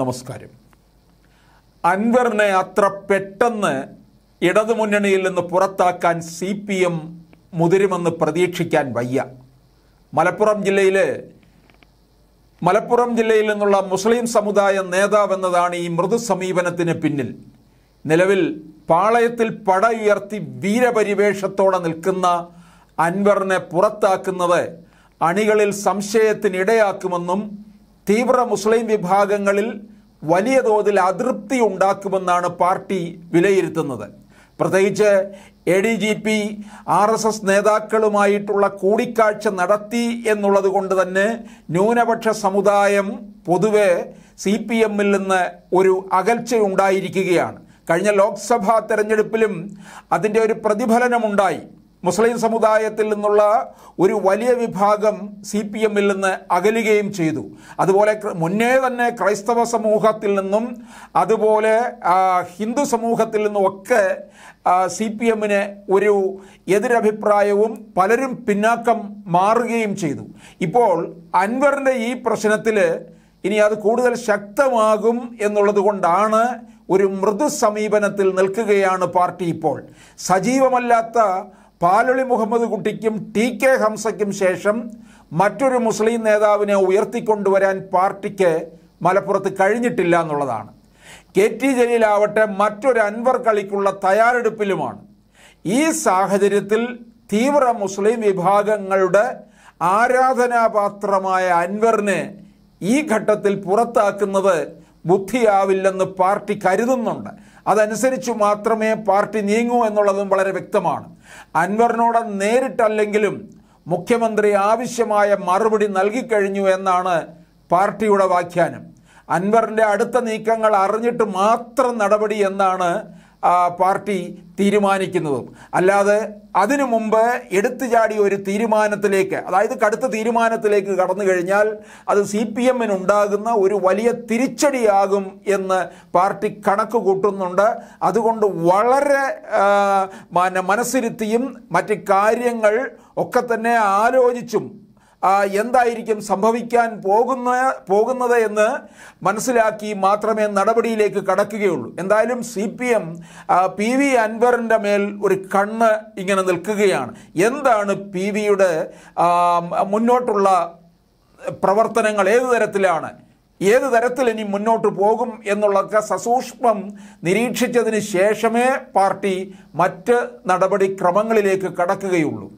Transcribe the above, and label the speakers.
Speaker 1: നമസ്കാരം. അൻവറിനെ അത്ര പെട്ടെന്ന് ഇടതുമുന്നണിയിൽ നിന്ന് പുറത്താക്കാൻ സി പി എം മുതിരുമെന്ന് പ്രതീക്ഷിക്കാൻ വയ്യ. മലപ്പുറം ജില്ലയിലെ മലപ്പുറം ജില്ലയിൽ നിന്നുള്ള മുസ്ലിം സമുദായ നേതാവെന്നതാണ് ഈ മൃദു സമീപനത്തിന് പിന്നിൽ. നിലവിൽ പാളയത്തിൽ പട ഉയർത്തി വീരപരിവേഷത്തോടെ നിൽക്കുന്ന അൻവറിനെ പുറത്താക്കുന്നത് അണികളിൽ സംശയത്തിനിടയാക്കുമെന്നും തീവ്ര മുസ്ലിം വിഭാഗങ്ങളിൽ വലിയ തോതിൽ അതൃപ്തി ഉണ്ടാക്കുമെന്നാണ് പാർട്ടി വിലയിരുത്തുന്നത്. പ്രത്യേകിച്ച് A D G P R S S നേതാക്കളുമായിട്ടുള്ള കൂടിക്കാഴ്ച നടത്തി എന്നുള്ളത് കൊണ്ട് തന്നെ ന്യൂനപക്ഷ സമുദായം പൊതുവെ സി പി എമ്മിൽ നിന്ന് ഒരു അകൽച്ചയുണ്ടായിരിക്കുകയാണ് കഴിഞ്ഞ ലോക്സഭാ തെരഞ്ഞെടുപ്പിലും അതിന്റെ ഒരു പ്രതിഫലനമുണ്ടായി. മുസ്ലിം സമുദായത്തിൽ നിന്നുള്ള ഒരു വലിയ വിഭാഗം സി പി എമ്മിൽ നിന്ന് അകലുകയും ചെയ്തു. അതുപോലെ മുന്നേ തന്നെ ക്രൈസ്തവ സമൂഹത്തിൽ നിന്നും അതുപോലെ ഹിന്ദു സമൂഹത്തിൽ നിന്നും ഒക്കെ സി പി എമ്മിന് ഒരു എതിരഭിപ്രായവും പലരും പിന്നാക്കം മാറുകയും ചെയ്തു. ഇപ്പോൾ അൻവറിന്റെ ഈ പ്രശ്നത്തിൽ ഇനി അത് കൂടുതൽ ശക്തമാകും എന്നുള്ളത് കൊണ്ടാണ് ഒരു മൃദു സമീപനത്തിൽ നിൽക്കുകയാണ് പാർട്ടി ഇപ്പോൾ. സജീവമല്ലാത്ത പാലൊളി മുഹമ്മദ് കുട്ടിക്കും ടി കെ ഹംസയ്ക്കും ശേഷം മറ്റൊരു മുസ്ലിം നേതാവിനെ ഉയർത്തിക്കൊണ്ടുവരാൻ പാർട്ടിക്ക് മലപ്പുറത്ത് കഴിഞ്ഞിട്ടില്ല എന്നുള്ളതാണ്. കെ ടി ജലീലാവട്ടെ മറ്റൊരു അൻവർ കളിക്കുള്ള തയ്യാറെടുപ്പിലുമാണ്. ഈ സാഹചര്യത്തിൽ തീവ്ര മുസ്ലിം വിഭാഗങ്ങളുടെ ആരാധനാപാത്രമായ അൻവറിനെ ഈ ഘട്ടത്തിൽ പുറത്താക്കുന്നത് ബുദ്ധിയാവില്ലെന്ന് പാർട്ടി കരുതുന്നുണ്ട്. അതനുസരിച്ച് മാത്രമേ പാർട്ടി നീങ്ങൂ എന്നുള്ളതും വളരെ വ്യക്തമാണ്. അൻവറിനോട് നേരിട്ടല്ലെങ്കിലും മുഖ്യമന്ത്രി ആവശ്യമായ മറുപടി നൽകിക്കഴിഞ്ഞു എന്നാണ് പാർട്ടിയുടെ വ്യാഖ്യാനം. അൻവറിന്റെ അടുത്ത നീക്കങ്ങൾ അറിഞ്ഞിട്ട് മാത്രം നടപടി എന്നാണ് പാർട്ടി തീരുമാനിക്കുന്നതും. അല്ലാതെ അതിനു മുമ്പ് എടുത്തു ചാടി ഒരു തീരുമാനത്തിലേക്ക് അതായത് കടുത്ത തീരുമാനത്തിലേക്ക് കടന്നു കഴിഞ്ഞാൽ അത് സി പി എമ്മിനുണ്ടാകുന്ന ഒരു വലിയ തിരിച്ചടിയാകും എന്ന് പാർട്ടി കണക്ക് കൂട്ടുന്നുണ്ട്. അതുകൊണ്ട് വളരെ മനസ്സിരുത്തിയും മറ്റ് കാര്യങ്ങൾ ഒക്കെ തന്നെ ആലോചിച്ചും എന്തായിരിക്കും സംഭവിക്കാൻ പോകുന്ന പോകുന്നത് എന്ന് മനസ്സിലാക്കി മാത്രമേ നടപടിയിലേക്ക് കടക്കുകയുള്ളൂ. എന്തായാലും C P M P V അൻവറിന്റെ മേൽ ഒരു കണ്ണ് ഇങ്ങനെ നിൽക്കുകയാണ്. എന്താണ് പി വിയുടെ മുന്നോട്ടുള്ള പ്രവർത്തനങ്ങൾ? ഏത് തരത്തിലാണ്? ഏത് തരത്തിൽ ഇനി മുന്നോട്ട് പോകും എന്നുള്ളതൊക്കെ സസൂക്ഷ്മം നിരീക്ഷിച്ചതിന് ശേഷമേ പാർട്ടി മറ്റ് നടപടിക്രമങ്ങളിലേക്ക് കടക്കുകയുള്ളൂ.